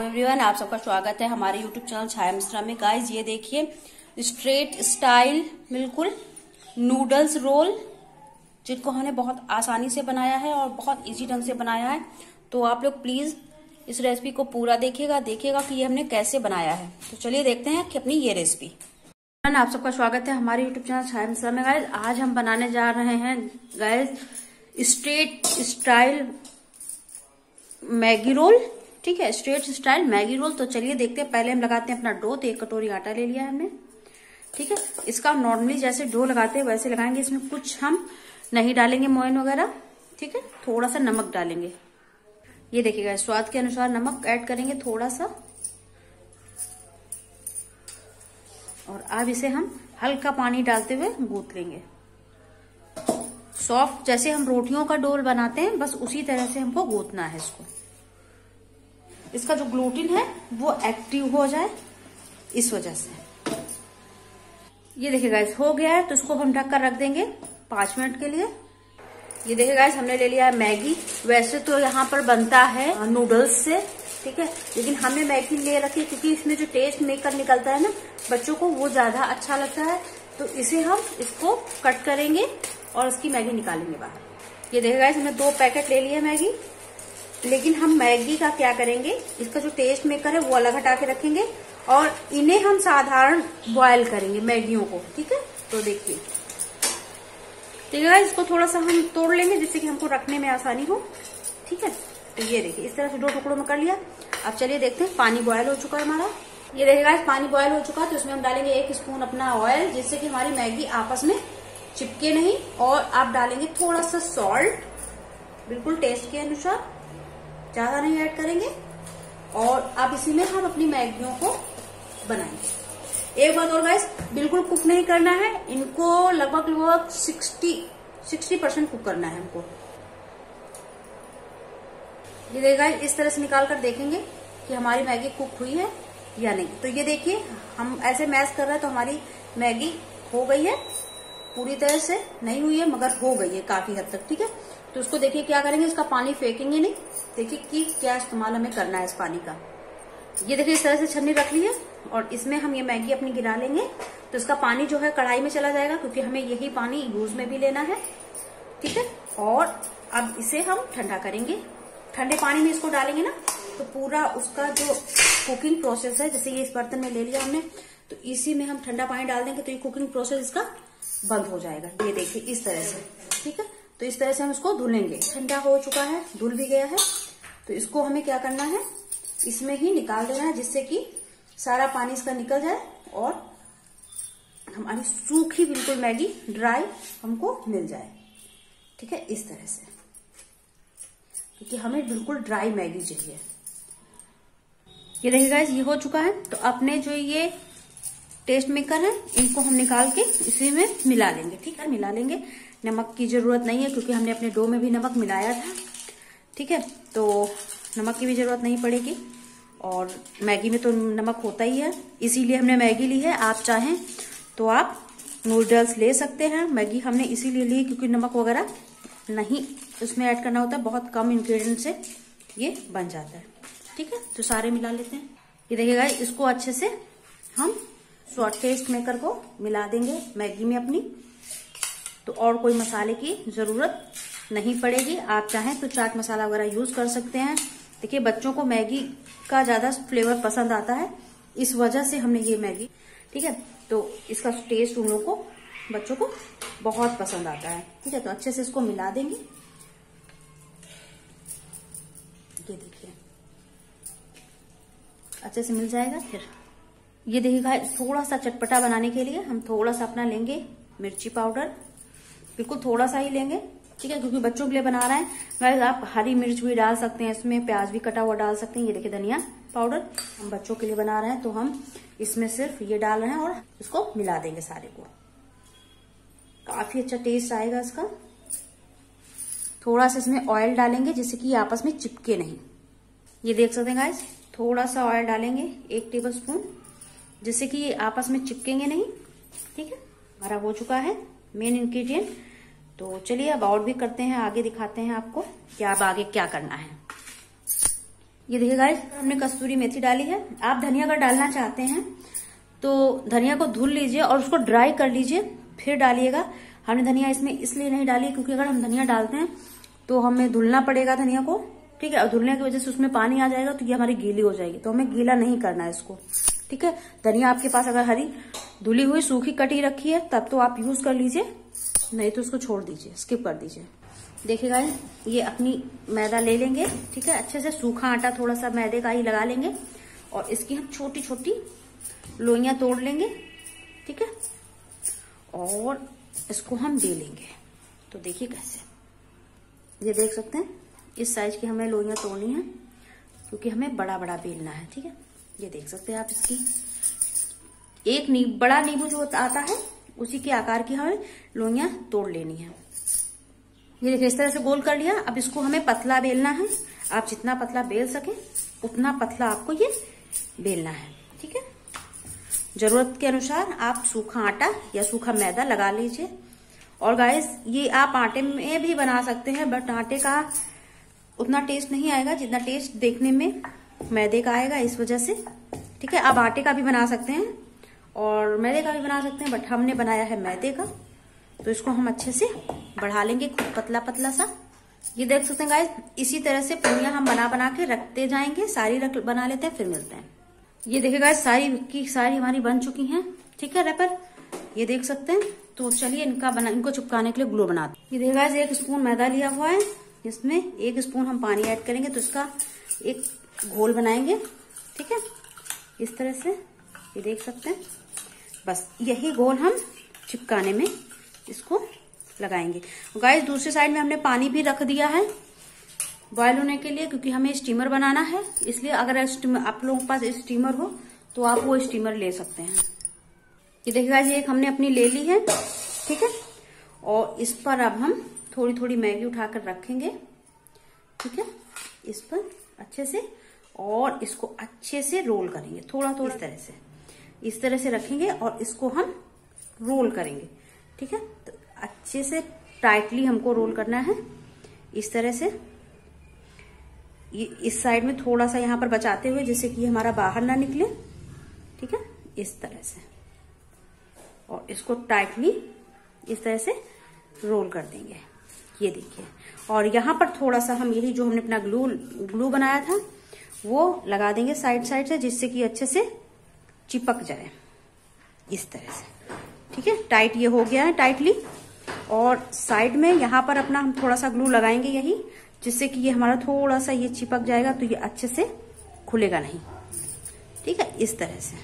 Everyone, आप सबका स्वागत है हमारे यूट्यूब चैनल छाया मिश्रा में। गाइस ये देखिए स्ट्रेट स्टाइल बिल्कुल नूडल्स रोल जिनको हमने बहुत आसानी से बनाया है और बहुत इजी ढंग से बनाया है। तो आप लोग प्लीज़ इस रेसिपी को पूरा देखिएगा देखिएगा कि ये हमने कैसे बनाया है। तो चलिए देखते हैं कि अपनी ये रेसिपी आप सबका स्वागत है हमारे यूट्यूब चैनल छाया मिश्रा में। गाइज़ आज हम बनाने जा रहे हैं guys straight style Maggi roll. ठीक है स्ट्रेट स्टाइल मैगी रोल तो चलिए देखते हैं, पहले हम लगाते हैं अपना डो तो एक कटोरी आटा ले लिया है हमने। ठीक है, इसका नॉर्मली जैसे डो लगाते हैं, वैसे लगाएँगे। इसमें कुछ हम नहीं डालेंगे मोइन वगैरह, ठीक है? थोड़ा सा नमक डालेंगे। ये देखिएगा, स्वाद के अनुसार नमक ऐड करेंगे थोड़ा सा। और अब इसे हम हल्का पानी डालते हुए गूथ लेंगे। सॉफ्ट जैसे हम रोटियों का डोल बनाते हैं, बस उसी तरह से हमको गूथना है इसको। इसका जो ग्लूटिन है, वो एक्टिव हो जाए इस वजह से। ये देखिए गाइस हो गया है तो इसको हम ढककर रख देंगे पाँच मिनट के लिए। ये देखिए गाइस हमने ले लिया है मैगी। वैसे तो यहाँ पर बनता है नूडल्स से, ठीक है? लेकिन हमने मैगी ले रखी क्योंकि इसमें जो टेस्ट मेकर निकलता है ना, बच्चों को वो ज़्यादा अच्छा लगता है। तो इसे हम इसको कट करेंगे और इसकी मैगी निकालेंगे बाहर। ये देखिए गाइस हमने दो पैकेट ले लिए मैगी। लेकिन हम मैगी का क्या करेंगे? इसका जो टेस्ट मेकर है, वो अलग हटा के रखेंगे और इन्हें हम साधारण बॉयल करेंगे मैगियों को, ठीक है? तो देखिए। ठीक है, इसको थोड़ा सा हम तोड़ लेंगे जिससे कि हमको रखने में आसानी हो, ठीक है? तो ये देखिए, इस तरह से दो टुकड़ों में कर लिया। अब चलिए देखते हैं, पानी बॉयल हो चुका है हमारा। ये देखिएगा पानी बॉयल हो चुका है तो इसमें हम डालेंगे एक स्पून अपना ऑयल जिससे कि हमारी मैगी आपस में चिपके नहीं, और आप डालेंगे थोड़ा सा सॉल्ट बिल्कुल टेस्ट के अनुसार। ज़्यादा नहीं ऐड करेंगे। और अब इसी में हम अपनी मैगियों को बनाएँगे। एक बात और गाइस बिल्कुल कुक नहीं करना है। इनको लगभग लगभग सिक्सटी सिक्सटी परसेंट कुक करना है हमको। ये देखिए गाइस इस तरह से निकाल कर देखेंगे कि हमारी मैगी कुक हुई है या नहीं। तो ये देखिए, हम ऐसे मैश कर रहे हैं तो हमारी मैगी हो गई है। पूरी तरह से नहीं हुई है, मगर हो गई है काफ़ी हद तक, ठीक है? तो उसको देखिए क्या करेंगे इसका पानी फेंकेंगे नहीं। देखिए कि क्या इस्तेमाल हमें करना है इस पानी का। ये देखिए इस तरह से छन्नी रख ली है और इसमें हम ये मैगी अपनी गिरा लेंगे। तो इसका पानी जो है कढ़ाई में चला जाएगा, क्योंकि हमें यही पानी यूज़ में भी लेना है। ठीक है? और अब इसे हम ठंडा करेंगे। ठंडे पानी में इसको डालेंगे ना तो पूरा उसका जो कुकिंग प्रोसेस है, जैसे ये इस बर्तन में ले लिया हमने तो इसी में हम ठंडा पानी डाल देंगे तो ये कुकिंग प्रोसेस इसका बंद हो जाएगा। ये देखिए इस तरह से। ठीक है? तो इस तरह से हम इसको धुलेंगे। ठंडा हो चुका है, धुल भी गया है। तो इसको हमें क्या करना है? इसमें ही निकाल देना है जिससे कि सारा पानी इसका निकल जाए और हमारी सूखी बिल्कुल मैगी ड्राई हमको मिल जाए। ठीक है? इस तरह से। क्योंकि तो हमें बिल्कुल ड्राई मैगी चाहिए। ये देखिए गाइस ये हो चुका है। तो अपने जो ये टेस्ट मेकर है, इनको हम निकाल के इसी में मिला लेंगे ठीक है? मिला लेंगे। नमक की ज़रूरत नहीं है, क्योंकि हमने अपने डो में भी नमक मिलाया था। ठीक है? तो नमक की भी ज़रूरत नहीं पड़ेगी। और मैगी में तो नमक होता ही है। इसीलिए हमने मैगी ली है। आप चाहें तो आप नूडल्स ले सकते हैं। मैगी हमने इसीलिए ली क्योंकि नमक वगैरह नहीं उसमें ऐड करना होता है बहुत कम इंग्रेडिएंट से ये बन जाता है। ठीक है? तो सारे मिला लेते हैं। ये देखिएगा, इसको अच्छे से हम शॉर्ट टेस्ट मेकर को मिला देंगे मैगी में अपनी। तो और कोई मसाले की ज़रूरत नहीं पड़ेगी। आप चाहें तो चाट मसाला वगैरह यूज़ कर सकते हैं। देखिए, बच्चों को मैगी का ज़्यादा फ्लेवर पसंद आता है। इस वजह से हमने ये मैगी, ठीक है? तो इसका टेस्ट उन लोगों को, बच्चों को बहुत पसंद आता है, ठीक है? तो अच्छे से इसको मिला देंगे। ये देखिए। अच्छे से मिल जाएगा। फिर ये देखिएगा थोड़ा सा चटपटा बनाने के लिए हम थोड़ा सा अपना लेंगे मिर्ची पाउडर। बिल्कुल थोड़ा सा ही लेंगे, ठीक है, क्योंकि बच्चों के लिए बना रहे हैं। वैसे आप हरी मिर्च भी डाल सकते हैं इसमें, प्याज भी कटा हुआ डाल सकते हैं। ये देखिए धनिया पाउडर, हम बच्चों के लिए बना रहे हैं तो हम इसमें सिर्फ़ ये डाल रहे हैं और इसको मिला देंगे सारे को। काफ़ी अच्छा टेस्ट आएगा इसका। थोड़ा सा इसमें ऑयल डालेंगे, जिससे कि आपस में चिपके नहीं। ये देख सकते हैं गाइस थोड़ा सा ऑयल डालेंगे, एक टेबल स्पून जिससे कि आपस में चिपकेंगे नहीं, ठीक है? हमारा हो चुका है। मेन इंग्रेडिएंट तो चलिए अब और भी करते हैं, आगे दिखाते हैं आपको कि अब आगे क्या करना है। ये देखिए गाइस हमने कस्तूरी मेथी डाली है। आप धनिया अगर डालना चाहते हैं तो धनिया को धुल लीजिए और उसको ड्राई कर लीजिए, फिर डालिएगा। हमने धनिया इसमें इसलिए नहीं डाली क्योंकि अगर हम धनिया डालते हैं तो हमें धुलना पड़ेगा धनिया को, ठीक है? और धुलने की वजह से उसमें पानी आ जाएगा तो ये हमारी गीली हो जाएगी। तो हमें गीला नहीं करना है इसको। ठीक है? धनिया आपके पास अगर हरी, धुली हुई, सूखी, कटी रखी है, तब तो आप यूज़ कर लीजिए। नहीं तो उसको छोड़ दीजिए स्किप कर दीजिए। देखिएगा ये अपनी मैदा ले लेंगे, ठीक है? अच्छे से सूखा आटा थोड़ा सा मैदे का ही लगा लेंगे और इसकी हम छोटी छोटी लोइयाँ तोड़ लेंगे, ठीक है? और इसको हम बेलेंगे तो देखिए कैसे। ये देख सकते हैं, इस साइज़ की हमें लोइयाँ तोड़नी है, क्योंकि हमें बड़ा बड़ा बेलना है, ठीक है? ये देख सकते हैं आप इसकी। एक नी, बड़ा नींबू जो आता है उसी के आकार की हमें लोइयाँ तोड़ लेनी है। ये देखिए इस तरह से गोल कर लिया। अब इसको हमें पतला बेलना है। आप जितना पतला बेल सके उतना पतला आपको ये बेलना है। ठीक है? ज़रूरत के अनुसार आप सूखा आटा या सूखा मैदा लगा लीजिए। और गाइस ये आप आटे में भी बना सकते हैं बट आटे का उतना टेस्ट नहीं आएगा जितना टेस्ट देखने में मैदे का आएगा इस वजह से। ठीक है, आप आटे का भी बना सकते हैं और मैदे का भी बना सकते हैं बट हमने बनाया है मैदे का। तो इसको हम अच्छे से बढ़ा लेंगे खूब पतला पतला सा। ये देख सकते हैं गाइस इसी तरह से पूरियाँ हम बना बना के रखते जाएँगे, सारी रख बना लेते हैं, फिर मिलते हैं। ये देखिए सारी की सारी हमारी बन चुकी हैं। ठीक है रेपर ये देख सकते हैं। तो चलिए इनका बना, इनको चिपकाने के लिए ग्लू बना ये देखिए एक स्पून मैदा लिया हुआ है। इसमें एक स्पून हम पानी ऐड करेंगे तो इसका एक घोल बनाएँगे, ठीक है? इस तरह से, ये देख सकते हैं। बस, यही घोल हम चिपकाने में इसको लगाएँगे। गाइस, दूसरी साइड में हमने पानी भी रख दिया है बॉयल होने के लिए, क्योंकि हमें स्टीमर बनाना है। इसलिए अगर आप लोगों के पास स्टीमर हो तो आप वो स्टीमर ले सकते हैं। ये देखिए गाइस एक हमने अपनी ले ली है, ठीक है? और इस पर अब हम थोड़ी थोड़ी मैगी उठाकर रखेंगे, ठीक है? इस पर अच्छे से और इसको अच्छे से रोल करेंगे थोड़ा थोड़ा इस तरह से। इस तरह से रखेंगे और इसको हम रोल करेंगे, ठीक है? तो अच्छे से टाइटली हमको रोल करना है। इस तरह से। ये, इस साइड में थोड़ा सा यहाँ पर बचाते हुए, जिससे कि हमारा बाहर ना निकले, ठीक है? इस तरह से। और इसको टाइटली इस तरह से रोल कर देंगे। ये देखिए। और यहाँ पर थोड़ा सा हम यही जो हमने अपना ग्लू ग्लू बनाया था वो लगा देंगे साइड साइड से जिससे कि अच्छे से चिपक जाए। इस तरह से। ठीक है? टाइट ये हो गया है टाइटली और साइड में यहाँ पर अपना हम थोड़ा सा ग्लू लगाएँगे यही, जिससे कि ये हमारा थोड़ा सा ये चिपक जाएगा तो ये अच्छे से खुलेगा नहीं। ठीक है? इस तरह से।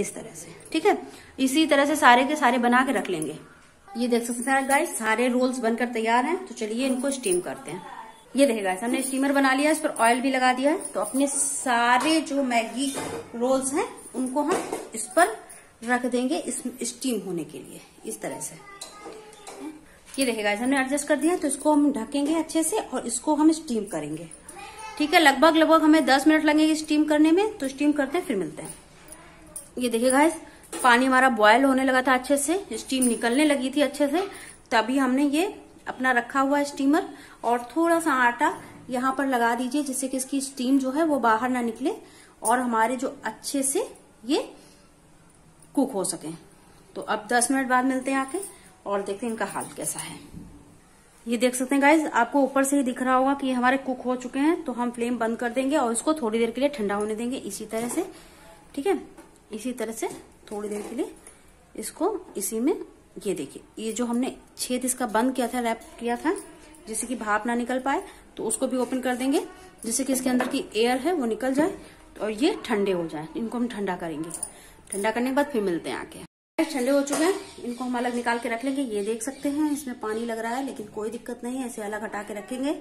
इस तरह से। ठीक है? इसी तरह से सारे के सारे बना के रख लेंगे। ये देख सकते हैं गाइस सारे रोल्स बनकर तैयार हैं। तो चलिए इनको स्टीम करते हैं। ये देखिए गाइस हमने स्टीमर बना लिया, इस पर ऑयल भी लगा दिया है। तो अपने सारे जो मैगी रोल्स हैं, उनको हम इस पर रख देंगे इस स्टीम होने के लिए, इस तरह से। ये देखिएगा हमने एडजस्ट कर दिया तो इसको हम ढकेंगे अच्छे से और इसको हम स्टीम करेंगे। ठीक है, लगभग लगभग हमें 10 मिनट लगेंगे स्टीम करने में तो स्टीम करते हैं, फिर मिलते हैं। ये देखिएगा पानी हमारा बॉयल होने लगा था अच्छे से स्टीम निकलने लगी थी अच्छे से, तभी हमने ये अपना रखा हुआ स्टीमर और थोड़ा सा आटा यहाँ पर लगा दीजिए, जिससे कि इसकी स्टीम जो है वो बाहर ना निकले और हमारे जो अच्छे से ये कुक हो सके। तो अब 10 मिनट बाद मिलते हैं आके और देखते हैं इनका हाल कैसा है। ये देख सकते हैं गाइज़ आपको ऊपर से ही दिख रहा होगा कि ये हमारे कुक हो चुके हैं तो हम फ्लेम बंद कर देंगे और इसको थोड़ी देर के लिए ठंडा होने देंगे इसी तरह से। ठीक है? इसी तरह से थोड़ी देर के लिए इसको इसी में ये देखिए, ये जो हमने छेद इसका बंद किया था, रैप किया था, जिससे कि भाप ना निकल पाए तो उसको भी ओपन कर देंगे, जिससे कि इसके अंदर की एयर है, वो निकल जाए, और ये ठंडे हो जाए, इनको हम ठंडा करेंगे। ठंडा करने के बाद फिर मिलते हैं आके ठंडे हो चुके हैं, इनको हम अलग निकाल के रख लेंगे, ये देख सकते हैं, इसमें पानी लग रहा है, लेकिन कोई दिक्कत नहीं है ऐसे अलग हटा के रखेंगे,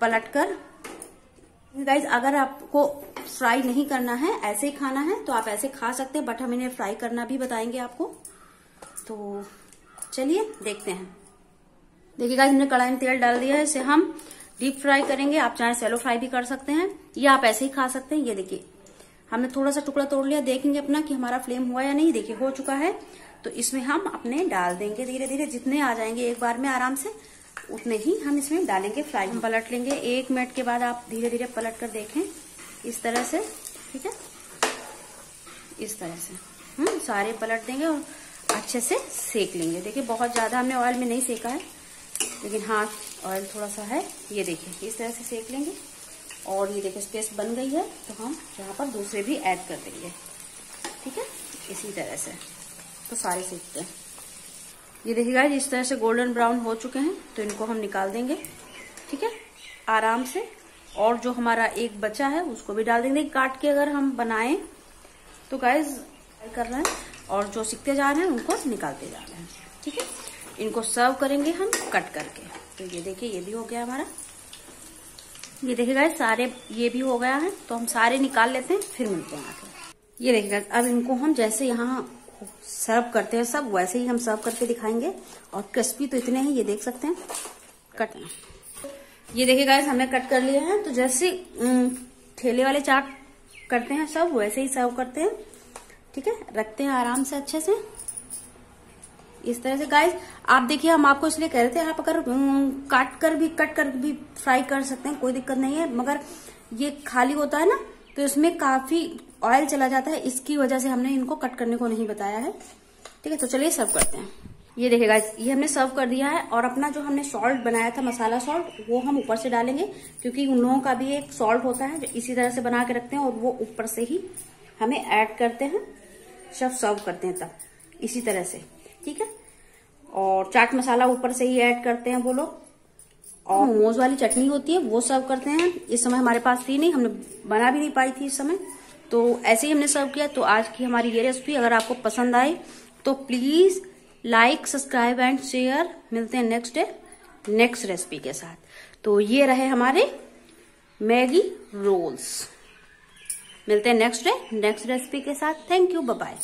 पलट कर। गाइज़ अगर आपको फ्राई नहीं करना है, ऐसे ही खाना है तो आप ऐसे खा सकते हैं बट हम इन्हें फ्राई करना भी बताएँगे आपको। तो चलिए, देखते हैं। देखिए गाइज़ हमने कढ़ाई में तेल डाल दिया है, इसे हम डीप फ्राई करेंगे। आप चाहे सेलो फ्राई भी कर सकते हैं, या आप ऐसे ही खा सकते हैं। ये देखिए, हमने थोड़ा सा टुकड़ा तोड़ लिया। देखेंगे अपना कि हमारा फ्लेम हुआ या नहीं। देखिए, हो चुका है। तो इसमें हम अपने डाल देंगे धीरे धीरे जितने आ जाएँगे एक बार में आराम से, उतने ही हम इसमें डालेंगे फ्राई हम पलट लेंगे। एक मिनट के बाद आप धीरे धीरे पलट कर देखें। इस तरह से, ठीक है? इस तरह से हम सारे पलट देंगे और अच्छे से सेक लेंगे। देखिए, बहुत ज़्यादा हमने ऑयल में नहीं सेका है, लेकिन हाँ ऑयल थोड़ा सा है। ये देखिए, इस तरह से सेक लेंगे। और ये देखिए स्पेस बन गई है तो हम यहाँ पर दूसरे भी ऐड कर देंगे। ठीक है? इसी तरह से। तो सारे सेकते हैं। ये देखिएगा इस तरह से गोल्डन ब्राउन हो चुके हैं तो इनको हम निकाल देंगे। ठीक है? आराम से। और जो हमारा एक बचा है, उसको भी डाल देंगे। काट के अगर हम बनाएँ तो गाइज़ कर रहे हैं। और जो सीखते जा रहे हैं, उनको निकालते जा रहे हैं। ठीक है? इनको सर्व करेंगे हम कट करके। तो ये देखिए, ये भी हो गया हमारा। ये देखिएगा सारे ये भी हो गया है तो हम सारे निकाल लेते हैं, फिर मिलते हैं आके ये देखिएगा अब इनको हम जैसे यहाँ सर्व करते हैं, सब वैसे ही हम सर्व करके दिखाएँगे। और क्रिस्पी तो इतने हैं, ये देख सकते हैं। कट ये देखिए गाइस हमने कट कर लिया है तो जैसे ठेले वाले चाट करते हैं, सब वैसे ही सर्व करते हैं। ठीक है? रखते हैं आराम से अच्छे से। इस तरह से गाइस आप देखिए, हम आपको इसलिए कह रहे थे, आप अगर काट कर भी, कट कर भी फ्राई कर सकते हैं, कोई दिक्कत नहीं है, मगर ये खाली होता है ना तो इसमें काफ़ी ऑयल चला जाता है, इसकी वजह से हमने इनको कट करने को नहीं बताया है। ठीक है तो चलिए सर्व करते हैं। ये देखिए गाइस ये हमने सर्व कर दिया है, और अपना जो हमने सॉल्ट बनाया था मसाला सॉल्ट वो हम ऊपर से डालेंगे, क्योंकि उन लोगों का भी एक सॉल्ट होता है, जो इसी तरह से बना के रखते हैं, और वो ऊपर से ही हमें ऐड करते हैं। सब सर्व करते हैं तब, इसी तरह से, ठीक है? और चाट मसाला ऊपर से ही ऐड करते हैं वो लोग। और मोमोज वाली चटनी होती है, वो सर्व करते हैं। इस समय हमारे पास थी नहीं, हमने बना भी नहीं पाई थी इस समय। तो ऐसे ही हमने सर्व किया। तो आज की हमारी ये रेसिपी अगर आपको पसंद आई तो please like subscribe and share मिलते हैं नेक्स्ट डे नेक्स्ट रेसिपी के साथ। तो ये रहे हमारे मैगी रोल्स मिलते हैं नेक्स्ट डे नेक्स्ट रेसिपी के साथ. Thank you bye